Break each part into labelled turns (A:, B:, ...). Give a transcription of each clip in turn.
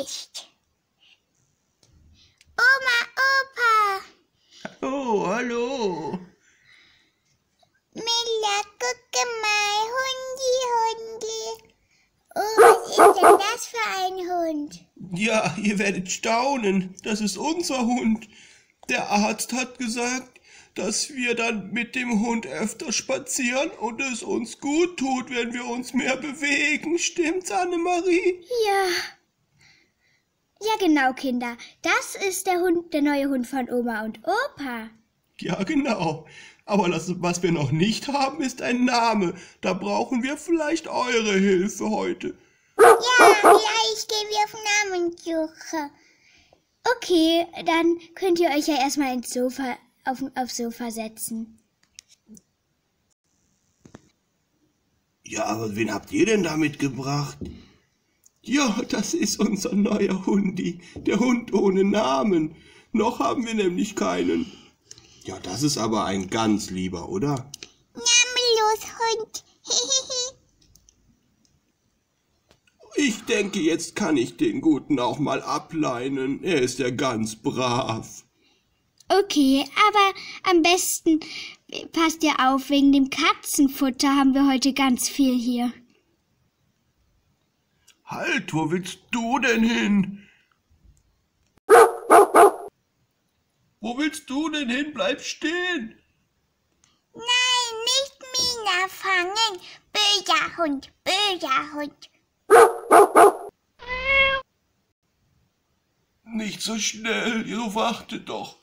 A: ist. Oma, Opa. Oh, hallo.
B: Milla, guck mal, Hundi, Hundi. Oh, was ist denn das für ein Hund?
A: Ja, ihr werdet staunen. Das ist unser Hund. Der Arzt hat gesagt, dass wir dann mit dem Hund öfter spazieren und es uns gut tut, wenn wir uns mehr bewegen. Stimmt's, Annemarie?
C: Ja. Ja, genau, Kinder. Das ist der Hund, der neue Hund von Oma und Opa.
A: Ja, genau. Aber das, was wir noch nicht haben, ist ein Name. Da brauchen wir vielleicht eure Hilfe heute.
B: Ja, vielleicht gehen wir auf Namenssuche.
C: Okay, dann könnt ihr euch ja erstmal ins Sofa, auf, aufs Sofa setzen.
A: Ja, aber wen habt ihr denn da mitgebracht? Ja, das ist unser neuer Hundi, der Hund ohne Namen. Noch haben wir nämlich keinen. Ja, das ist aber ein ganz lieber, oder?
B: Namenlos Hund.
A: Ich denke, jetzt kann ich den Guten auch mal ableinen. Er ist ja ganz brav.
C: Okay, aber am besten passt ihr auf, wegen dem Katzenfutter haben wir heute ganz viel hier.
A: Halt, wo willst du denn hin? Wo willst du denn hin? Bleib stehen.
B: Nein, nicht Mina fangen. Böser Hund, böser Hund.
A: Nicht so schnell, so warte doch.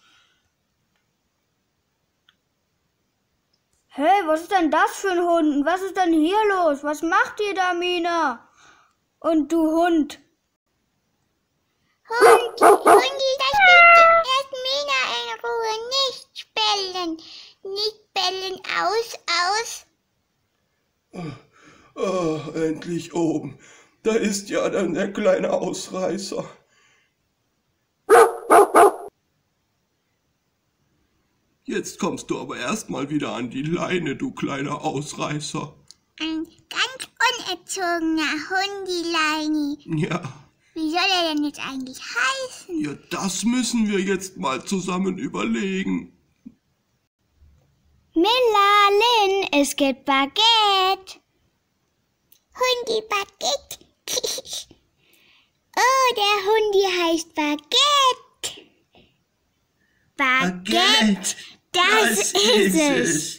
D: Hey, was ist denn das für ein Hund? Was ist denn hier los? Was macht ihr da, Mina? Und du Hund?
B: Hund, Hundi, das geht erst Mina in Ruhe. Nicht bellen. Nicht bellen. Aus, aus.
A: Oh, endlich oben. Da ist ja dann der kleine Ausreißer. Jetzt kommst du aber erstmal wieder an die Leine, du kleiner Ausreißer.
B: Ein ganz unerzogener Hundileini.
A: Ja,
B: Wie soll er denn jetzt eigentlich heißen?
A: ja, das müssen wir jetzt mal zusammen überlegen.
C: Milla, Lynn, es gibt Baguette.
B: Hundi Baguette. oh, der Hundi heißt Baguette.
C: Baguette, das, ist es.
B: Tschüss,